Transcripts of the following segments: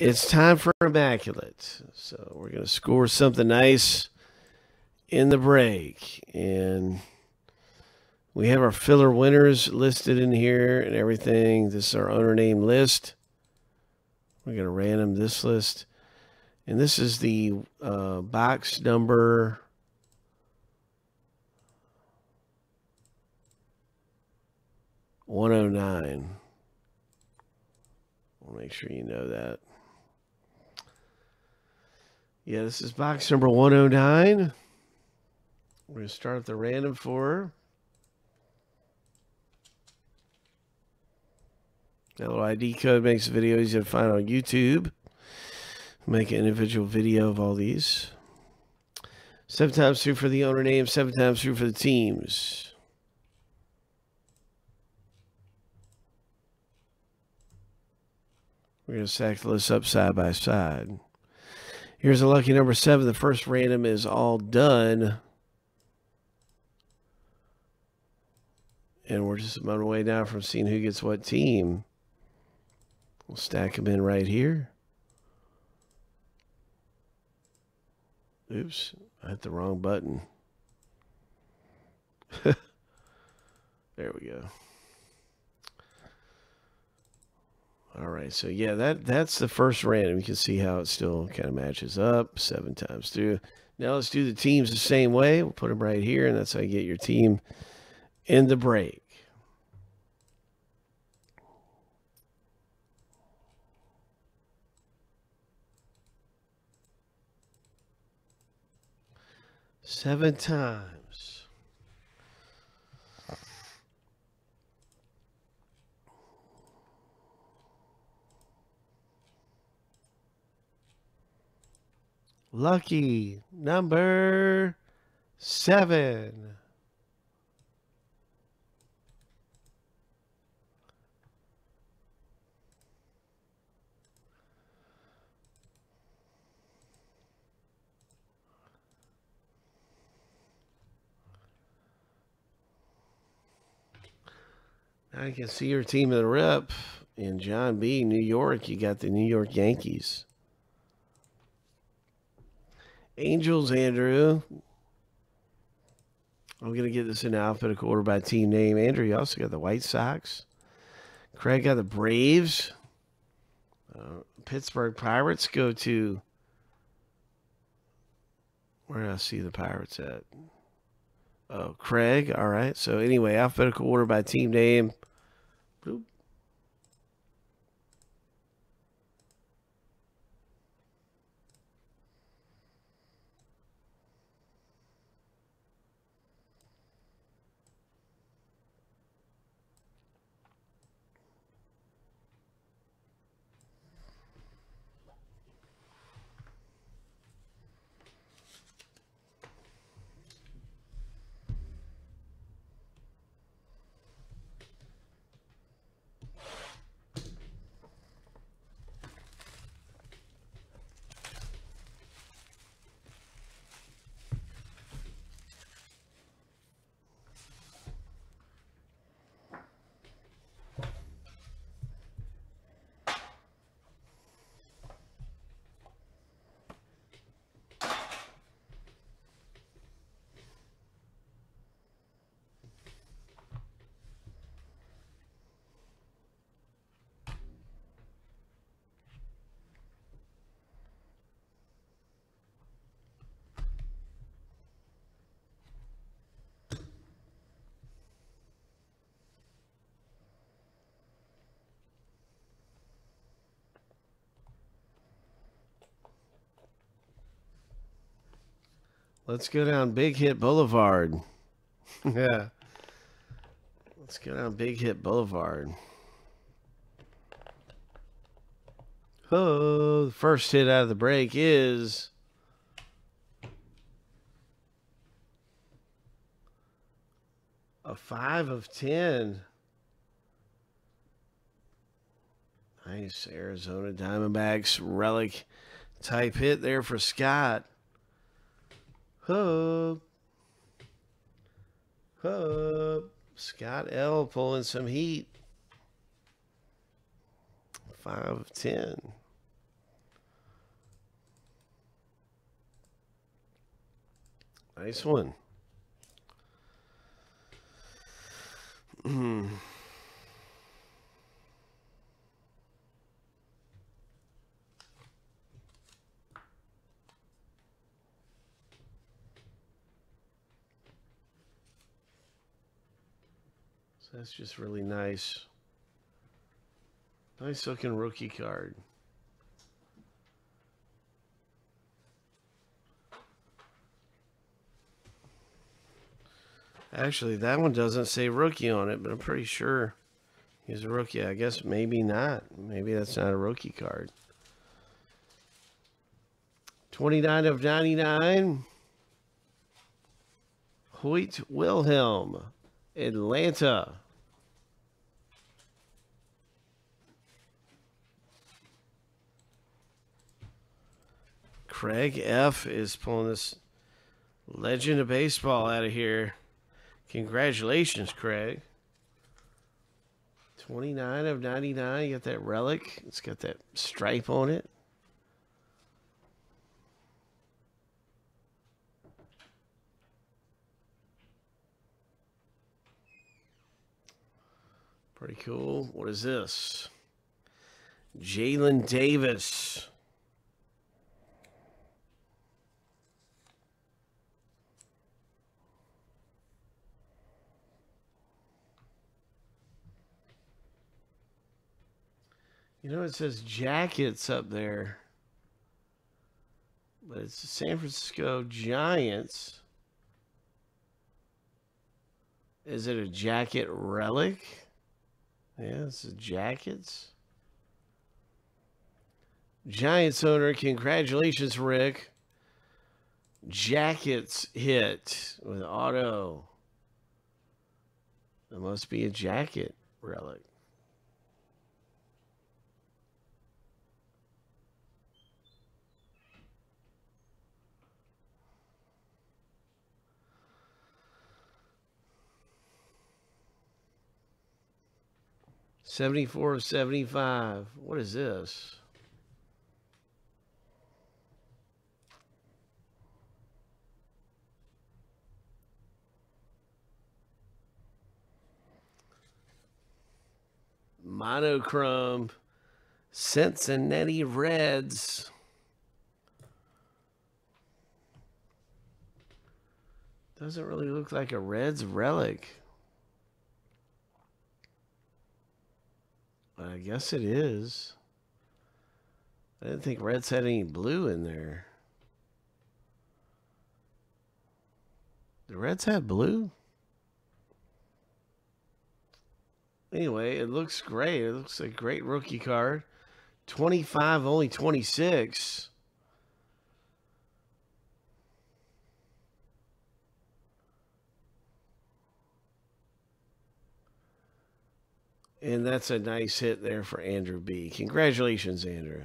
it's time for Immaculate. So we're going to score something nice in the break. And we have our filler winners listed in here and everything. This is our owner name list. We're going to random this list. And this is the uh, box number. One oh nine. I'll make sure you know that. Yeah, this is box number 109. We're going to start the random four. That little ID code makes a video easy to find on YouTube. Make an individual video of all these. Seven times through for the owner name, seven times through for the teams. We're going to stack the list up side by side. Here's a lucky number seven. The first random is all done. And we're just on our way down from seeing who gets what team. We'll stack them in right here. Oops, I hit the wrong button. there we go. All right, so yeah, that that's the first random. You can see how it still kind of matches up seven times through. Now let's do the teams the same way. We'll put them right here, and that's how you get your team in the break. Seven times. Lucky number seven. You can see your team of the rep in John B. New York. You got the New York Yankees. Angels, Andrew. I'm going to get this in alphabetical order by team name. Andrew, you also got the White Sox. Craig got the Braves. Uh, Pittsburgh Pirates go to. Where do I see the Pirates at? Oh, Craig. All right. So, anyway, alphabetical order by team name. Let's go down Big Hit Boulevard. yeah. Let's go down Big Hit Boulevard. Oh, the first hit out of the break is a five of ten. Nice Arizona Diamondbacks relic type hit there for Scott. Hub. Hub. Scott L pulling some heat. 5 of 10. Nice one. So that's just really nice. Nice looking rookie card. Actually, that one doesn't say rookie on it, but I'm pretty sure he's a rookie. I guess maybe not. Maybe that's not a rookie card. 29 of 99. Hoyt Wilhelm, Atlanta. Craig F is pulling this legend of baseball out of here. Congratulations, Craig. 29 of 99. You got that relic. It's got that stripe on it. Pretty cool. What is this? Jaylin Davis. You know, it says jackets up there, but it's the San Francisco Giants. Is it a jacket relic? Yeah, it's the jackets. Giants owner, congratulations, Rick. Jackets hit with auto. It must be a jacket relic. Seventy-four of seventy-five. What is this? Monochrome Cincinnati Reds. Doesn't really look like a Reds relic. I guess it is. I didn't think Reds had any blue in there. The Reds had blue? Anyway, it looks great. It looks like a great rookie card. 25, only 26. And that's a nice hit there for Andrew B. Congratulations, Andrew.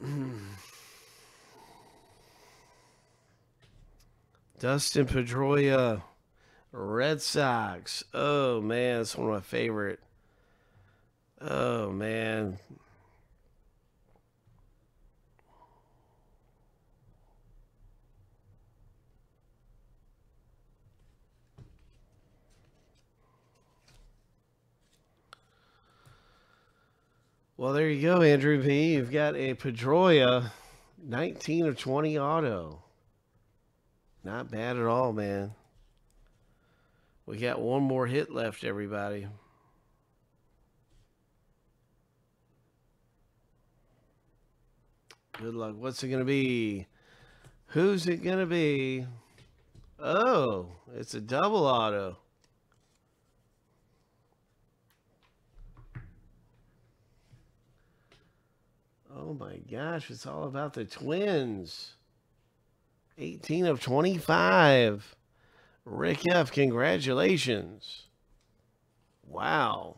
Hmm. Dustin Pedroia, Red Sox. Oh man, it's one of my favorite. Oh man. Well, there you go, Andrew V. You've got a Pedroia 19 of 20 auto. Not bad at all, man. We got one more hit left, everybody. Good luck. What's it going to be? Who's it going to be? Oh, it's a double auto. Oh my gosh, it's all about the twins. 18 of 25. Rick F., congratulations. Wow.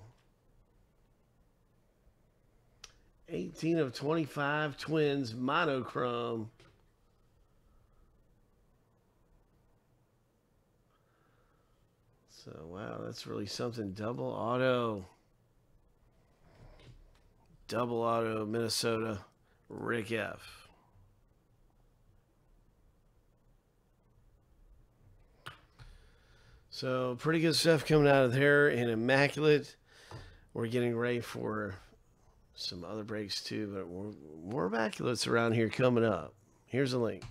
18 of 25 twins, monochrome. So, wow, that's really something. Double auto. Double auto, Minnesota, Rick F. So, pretty good stuff coming out of there in Immaculate. We're getting ready for some other breaks too, but more, more Immaculates around here coming up. Here's a link.